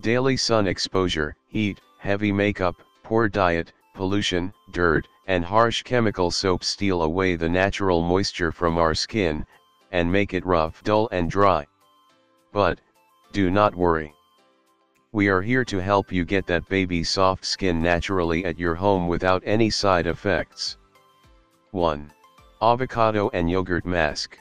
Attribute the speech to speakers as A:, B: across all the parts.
A: Daily sun exposure, heat, heavy makeup, poor diet, pollution, dirt, and harsh chemical soaps steal away the natural moisture from our skin, and make it rough, dull and dry. But, do not worry. We are here to help you get that baby soft skin naturally at your home without any side effects. 1. Avocado and Yogurt Mask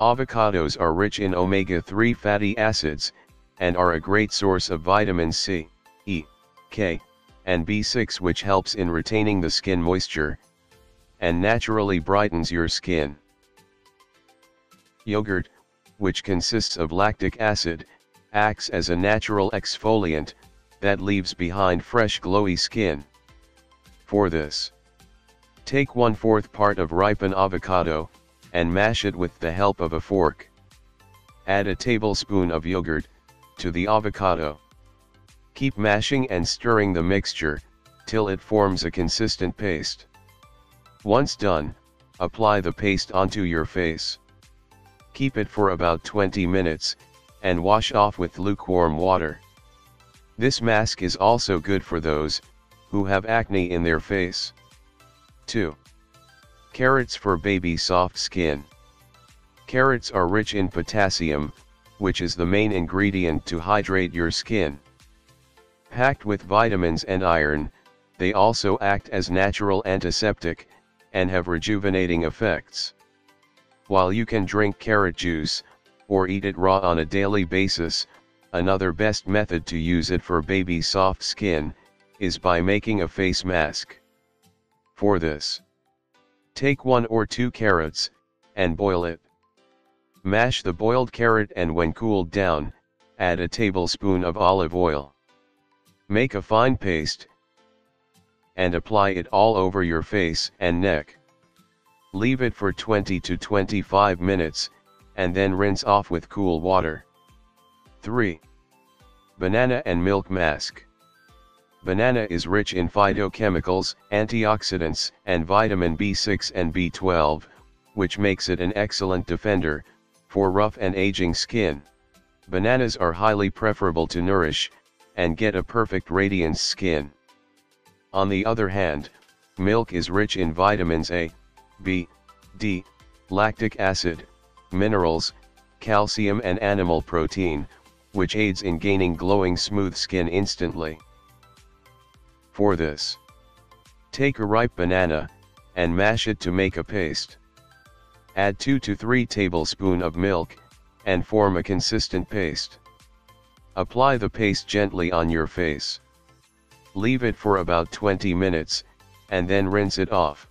A: Avocados are rich in omega-3 fatty acids, and are a great source of vitamin C, E, K, and B6 which helps in retaining the skin moisture, and naturally brightens your skin. Yogurt, which consists of lactic acid, acts as a natural exfoliant, that leaves behind fresh glowy skin. For this, take one fourth part of ripened avocado, and mash it with the help of a fork. Add a tablespoon of yogurt, to the avocado. Keep mashing and stirring the mixture, till it forms a consistent paste. Once done, apply the paste onto your face. Keep it for about 20 minutes, and wash off with lukewarm water. This mask is also good for those, who have acne in their face. 2. Carrots for baby soft skin. Carrots are rich in potassium, which is the main ingredient to hydrate your skin. Packed with vitamins and iron, they also act as natural antiseptic, and have rejuvenating effects. While you can drink carrot juice, or eat it raw on a daily basis, another best method to use it for baby soft skin, is by making a face mask. For this, take one or two carrots, and boil it. Mash the boiled carrot and when cooled down, add a tablespoon of olive oil. Make a fine paste, and apply it all over your face and neck. Leave it for 20 to 25 minutes, and then rinse off with cool water. 3. Banana and Milk Mask Banana is rich in phytochemicals, antioxidants, and vitamin B6 and B12, which makes it an excellent defender, for rough and aging skin. Bananas are highly preferable to nourish, and get a perfect radiance skin. On the other hand, milk is rich in vitamins A, B, D, lactic acid, minerals, calcium and animal protein, which aids in gaining glowing smooth skin instantly. For this, take a ripe banana, and mash it to make a paste. Add 2 to 3 tablespoon of milk, and form a consistent paste. Apply the paste gently on your face. Leave it for about 20 minutes, and then rinse it off.